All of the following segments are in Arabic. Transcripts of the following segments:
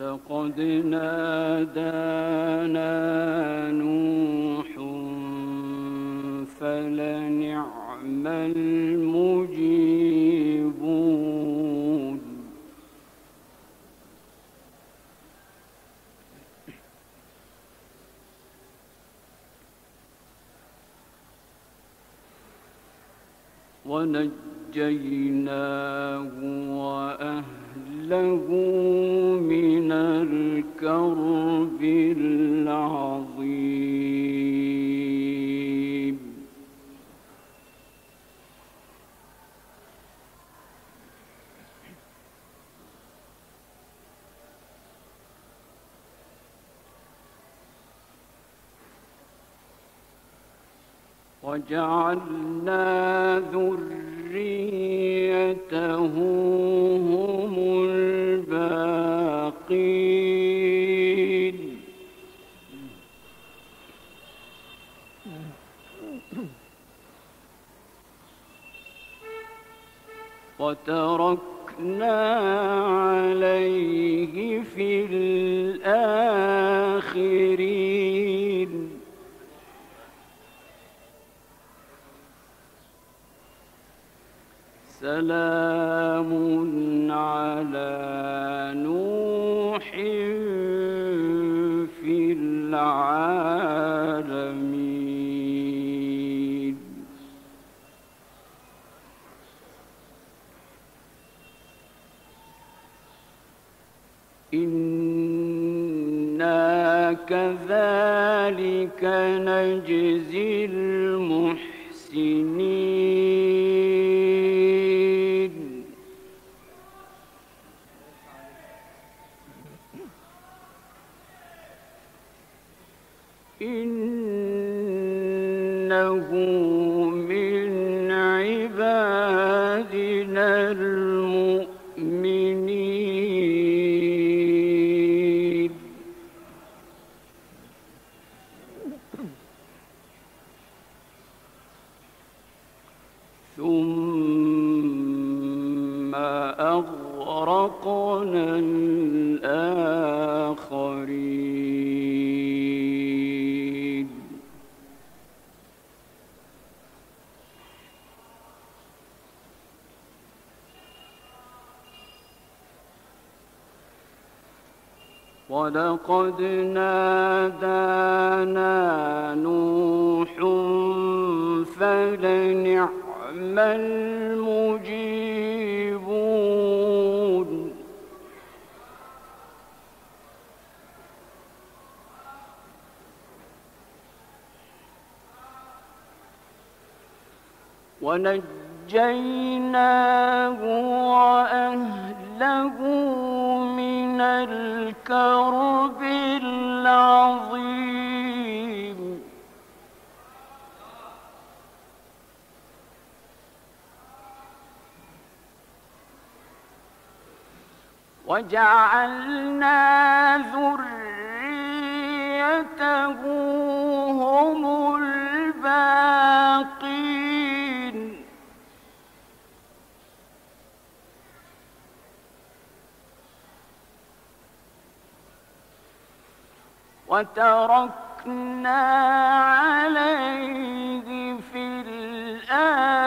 ولقد نادانا نوح فلنعم المجيبون. ونجيناه وأهله الكرب العظيم. وجعلنا ذريته وتركنا إنا كذلك نجزي المحسنين ولقد نادانا نوح فلنعم المجيبون. ونجيناه وأهله الكرب العظيم وجعلنا ذريته وتركنا عليه في الآخرين.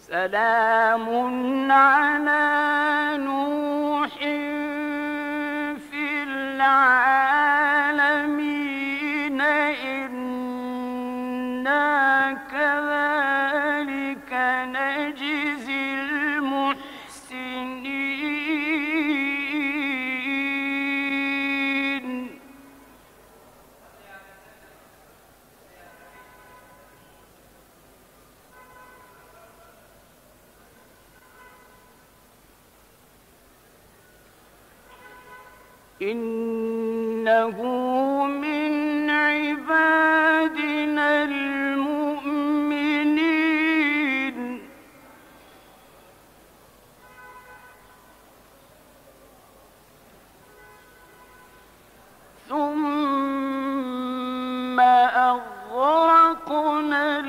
سلام على نوح في العالمين. أغرقنا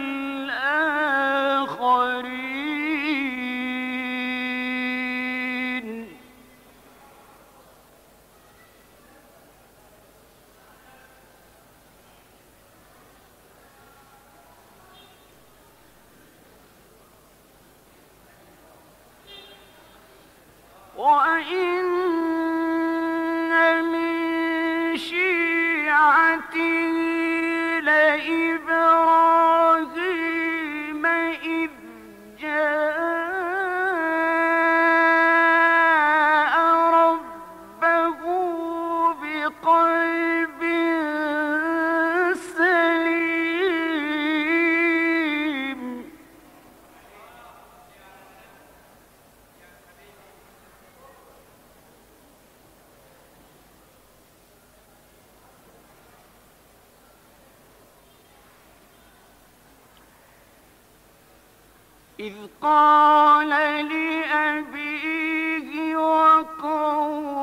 إذ قال لأبيه وقومه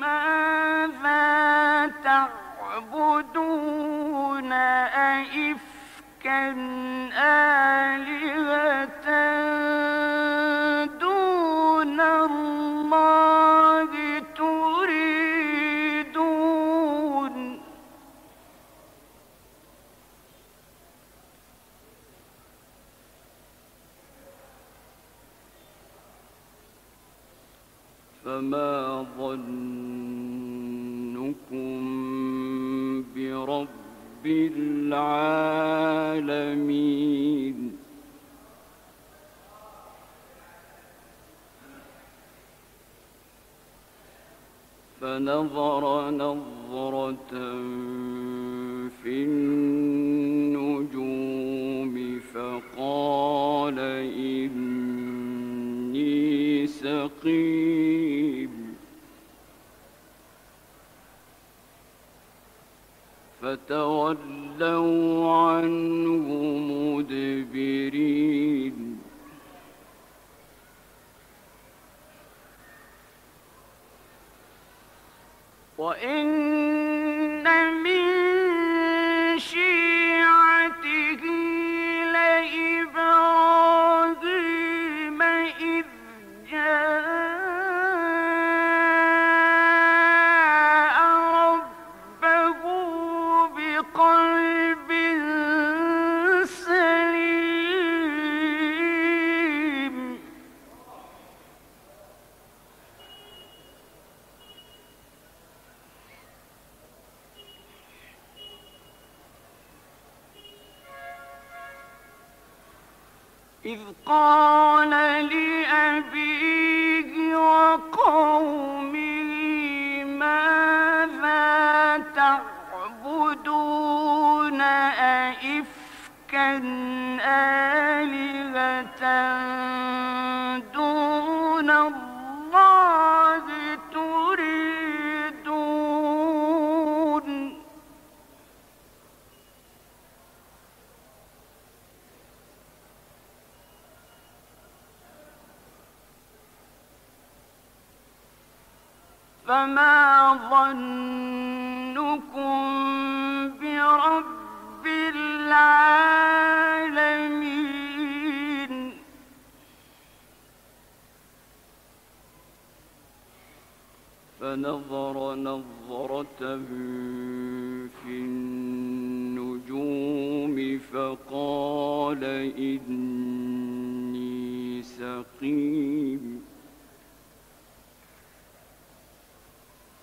ماذا تعبدون؟ أئفكا فما ظنكم برب العالمين فنظر نظرة في النجوم فقال إني سقيم فتولوا عنه مدبرين. وإن آلهة دون الله تريدون؟ فما ظنكم فنظر نظرة في النجوم فقال إني سقيم.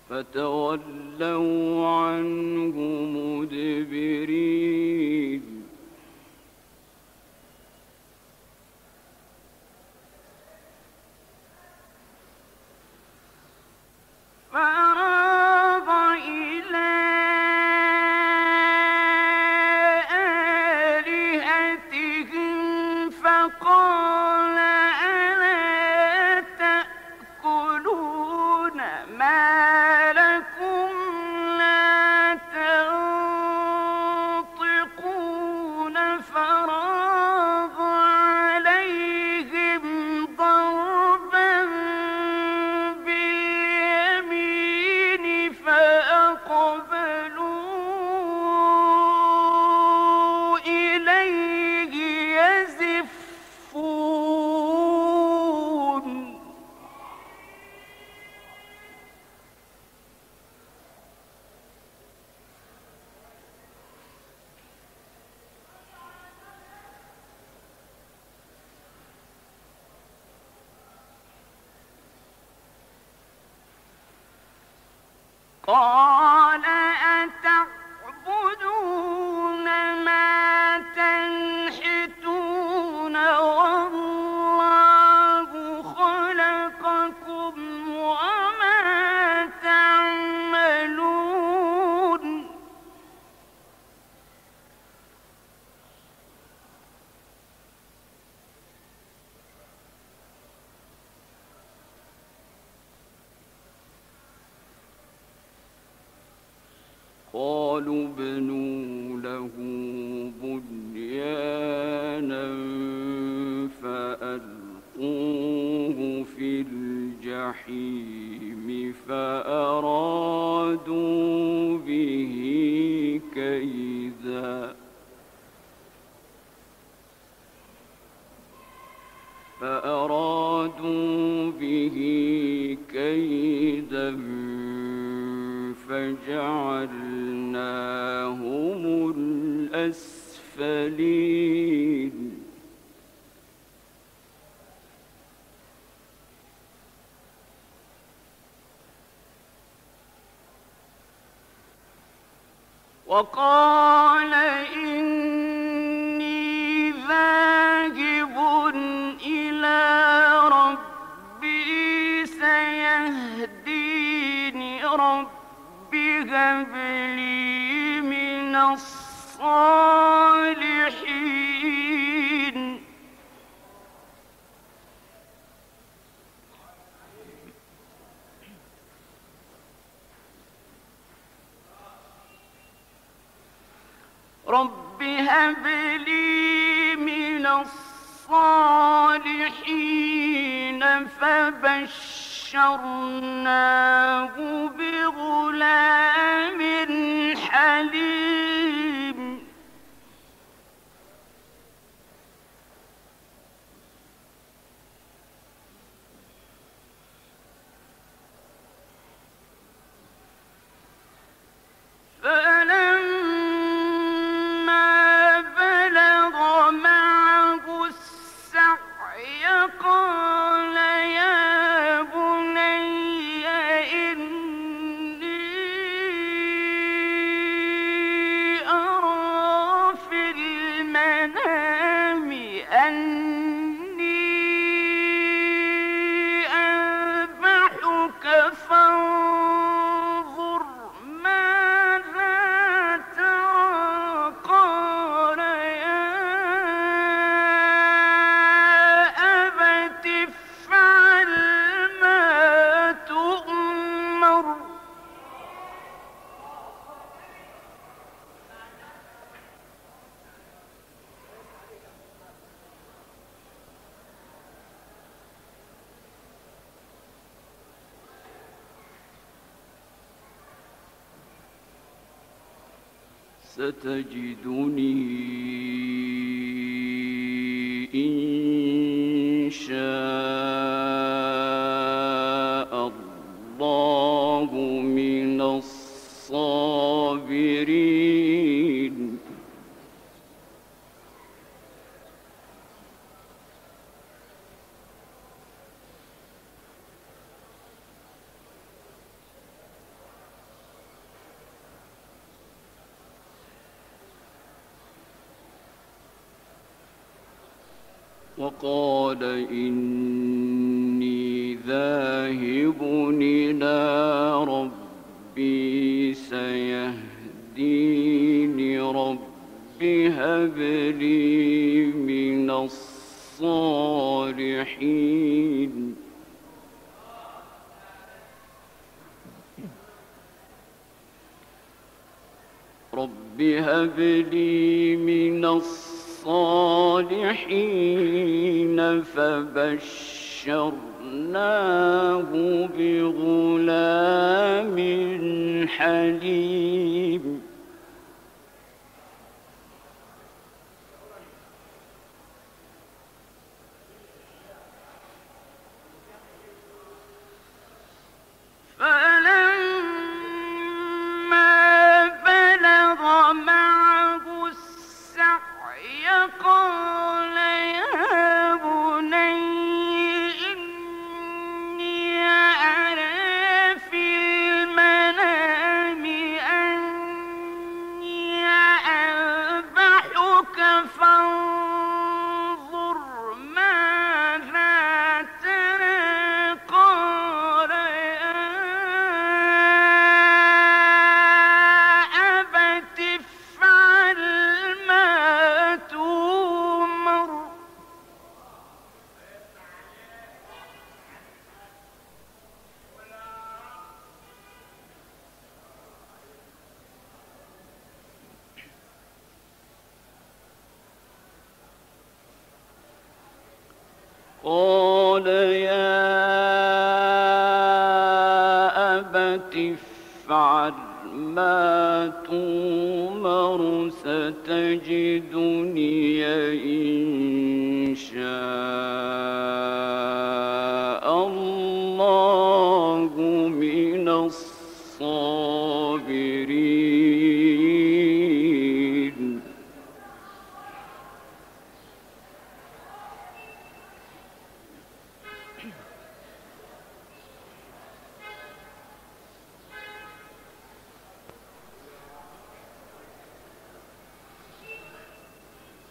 فتولوا عنه مدبرين. call. قالوا وقال إني ذاهب إلى ربي سيهديني ربي هب لي من الصالحين. رب هب لي من الصالحين فبشرناه بغلام ستجدني إن شاء الله من الصابرين وقال إني ذاهب إلى ربي سيهديني ربي هب لي من الصالحين. رب هب لي من الصالحين فبشرناه بغلام حليم.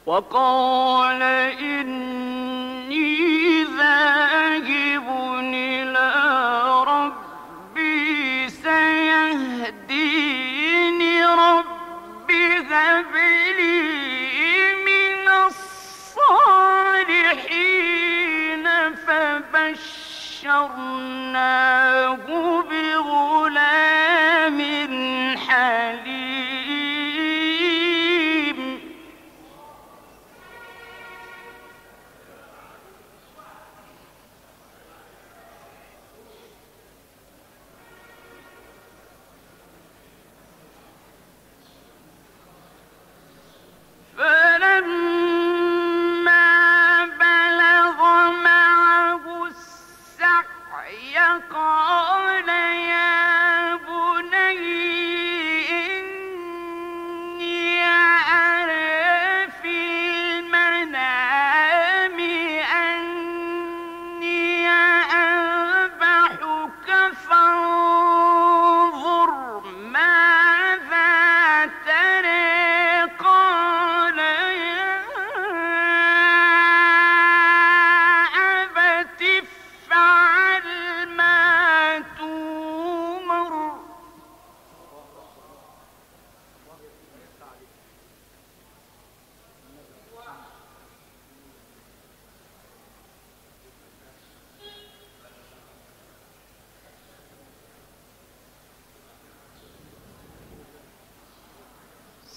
وقال إن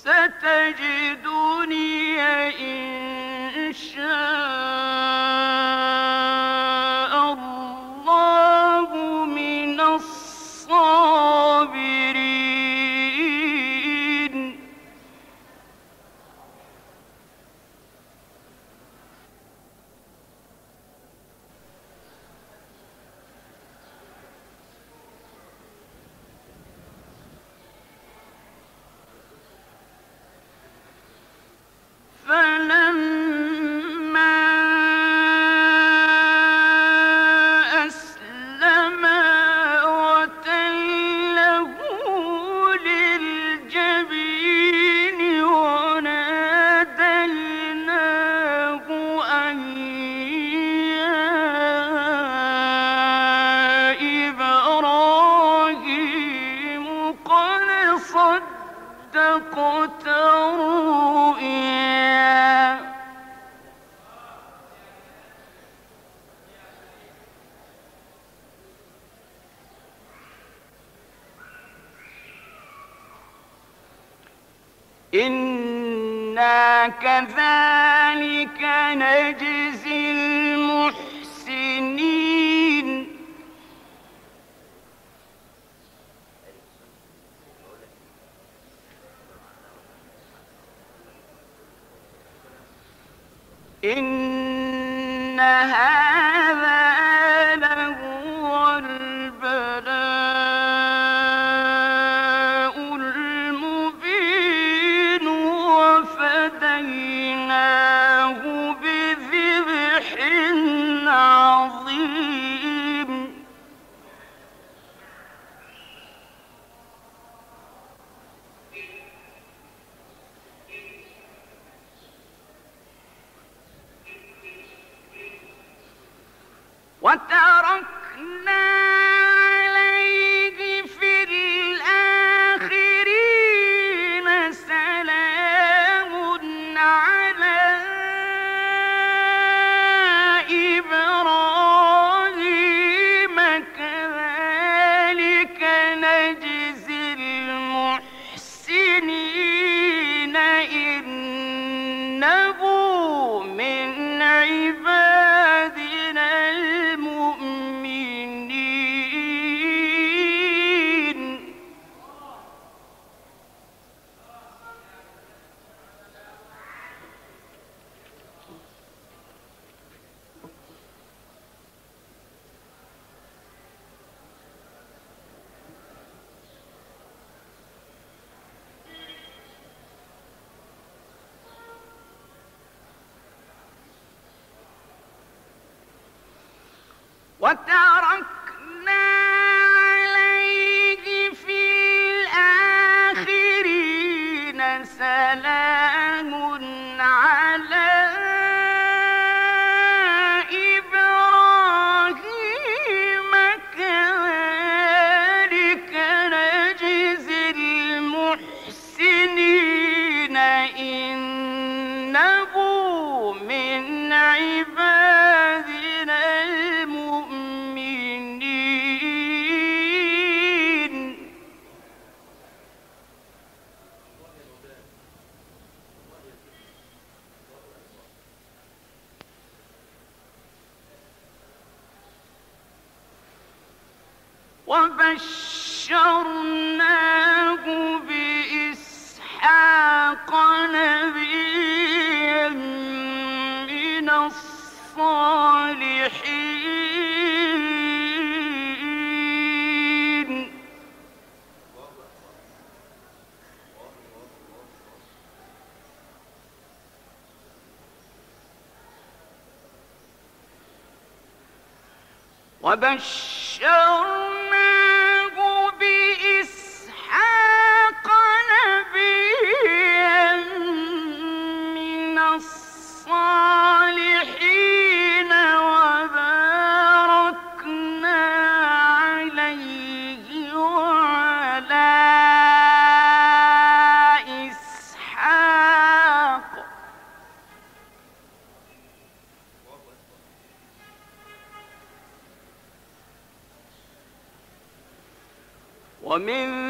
ستجدني إن كذلك نجزي المحسنين. إن هذا وتركنا وتركت وبشرنا ولقد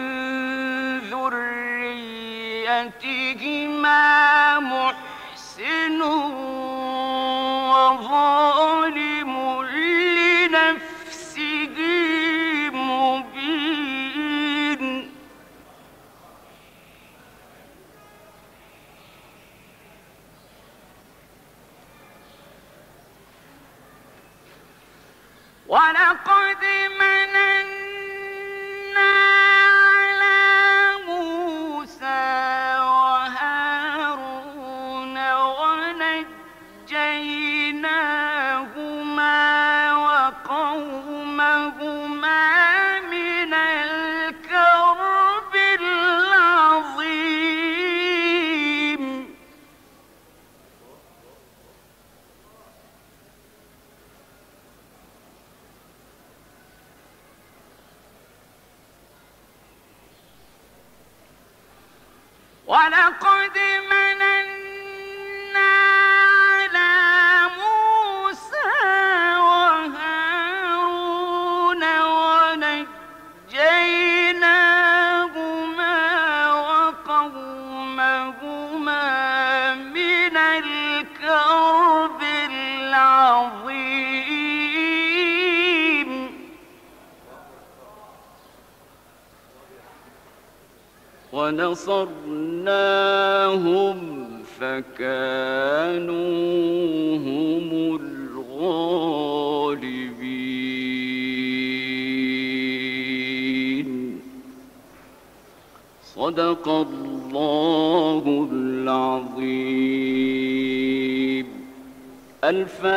ونصرناهم فكانوا هم الغالبين. صدق الله العظيم. الفاتحة